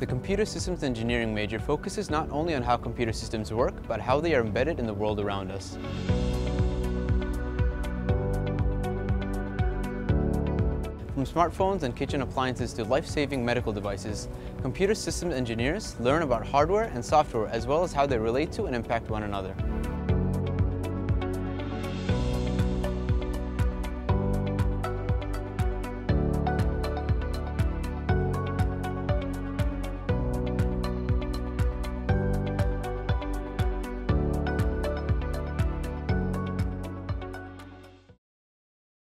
The Computer Systems Engineering major focuses not only on how computer systems work, but how they are embedded in the world around us. From smartphones and kitchen appliances to life-saving medical devices, computer systems engineers learn about hardware and software as well as how they relate to and impact one another.